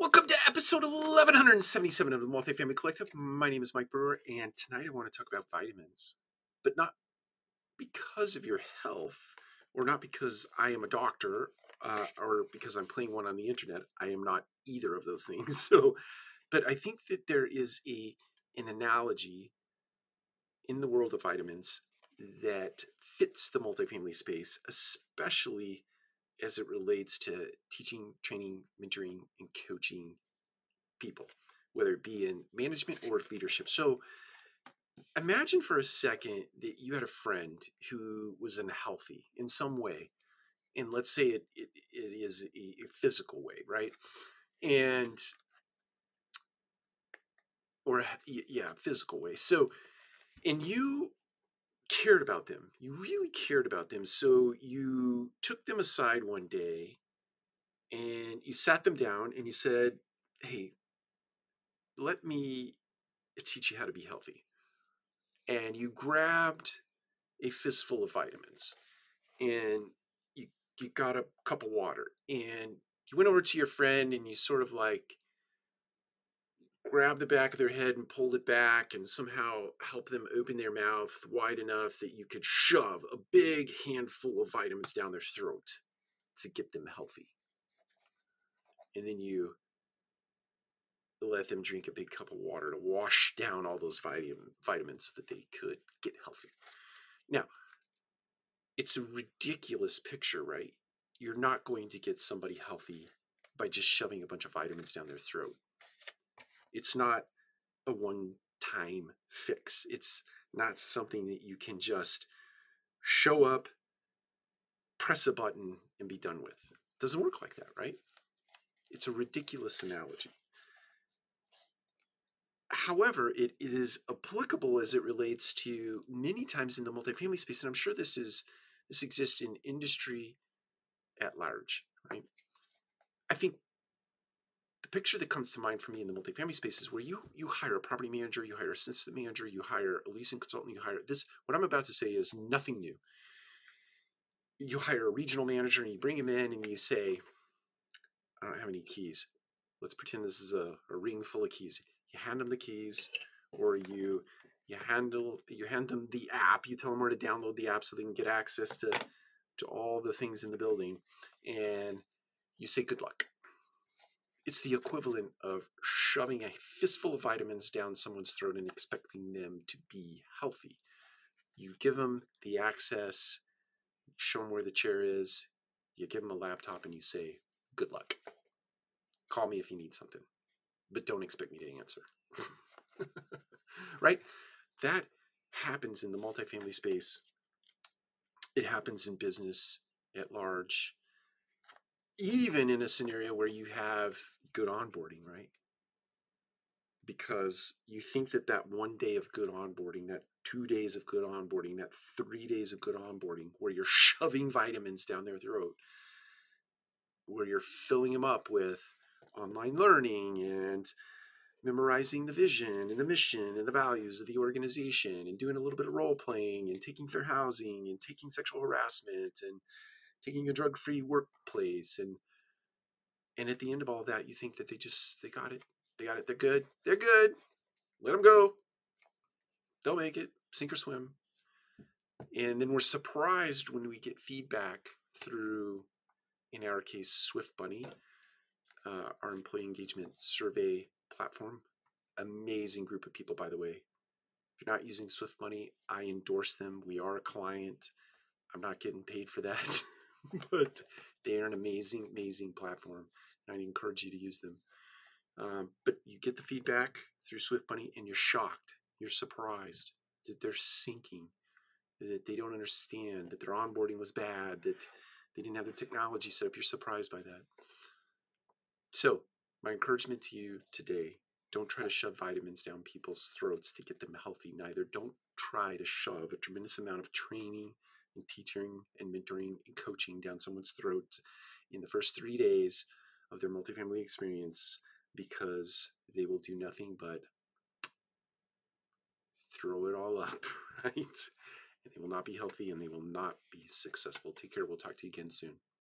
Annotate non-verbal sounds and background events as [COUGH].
Welcome to episode 1177 of the Multifamily Collective. My name is Mike Brewer, and tonight I want to talk about vitamins, but not because of your health, or not because I am a doctor, uh, or because I'm playing one on the internet. I am not either of those things. [LAUGHS] So, but I think that there is a an analogy in the world of vitamins that fits the multifamily space, especially as it relates to teaching, training, mentoring, and coaching people, whether it be in management or leadership. So imagine for a second that you had a friend who was unhealthy in some way. And let's say it, it, it is a physical way, right? And, or yeah, physical way. So, and you cared about them. You really cared about them. So you took them aside one day and you sat them down and you said, Hey, let me teach you how to be healthy. And you grabbed a fistful of vitamins and you, you got a cup of water and you went over to your friend and you sort of like grabbed the back of their head and pulled it back and somehow help them open their mouth wide enough that you could shove a big handful of vitamins down their throat to get them healthy. And then you let them drink a big cup of water to wash down all those vitamins so that they could get healthy. Now, it's a ridiculous picture, right? You're not going to get somebody healthy by just shoving a bunch of vitamins down their throat. It's not a one time fix. It's not something that you can just show up, press a button, and be done with. It doesn't work like that, right? It's a ridiculous analogy. However, it is applicable as it relates to many times in the multifamily space, and I'm sure this is this exists in industry at large, right? I think picture that comes to mind for me in the multifamily space is where you you hire a property manager, you hire a assistant manager, you hire a leasing consultant, you hire this. What I'm about to say is nothing new. You hire a regional manager and you bring him in and you say, I don't have any keys. Let's pretend this is a, a ring full of keys. You hand them the keys, or you you handle you hand them the app. You tell them where to download the app so they can get access to to all the things in the building, and you say good luck it's the equivalent of shoving a fistful of vitamins down someone's throat and expecting them to be healthy. You give them the access, show them where the chair is, you give them a laptop, and you say, Good luck. Call me if you need something, but don't expect me to answer. right? That happens in the multifamily space, it happens in business at large even in a scenario where you have good onboarding, right? Because you think that that one day of good onboarding, that two days of good onboarding, that three days of good onboarding, where you're [LAUGHS] shoving vitamins down their throat, where you're filling them up with online learning and memorizing the vision and the mission and the values of the organization and doing a little bit of role playing and taking fair housing and taking sexual harassment and taking a drug-free workplace and and at the end of all that you think that they just they got it they got it they're good they're good let them go. They'll make it sink or swim. And then we're surprised when we get feedback through in our case swift bunny uh, our employee engagement survey platform. Amazing group of people by the way. If you're not using swift bunny i endorse them. We are a client. I'm not getting paid for that [LAUGHS] [LAUGHS] but they are an amazing, amazing platform. And I encourage you to use them. Um, but you get the feedback through Swift Bunny and you're shocked. You're surprised that they're sinking, that they don't understand, that their onboarding was bad, that they didn't have their technology set up. You're surprised by that. So, my encouragement to you today don't try to shove vitamins down people's throats to get them healthy. Neither don't try to shove a tremendous amount of training and teaching and mentoring and coaching down someone's throat in the first three days of their multifamily experience because they will do nothing but throw it all up, [LAUGHS] right? And they will not be healthy and they will not be successful. Take care. We'll talk to you again soon.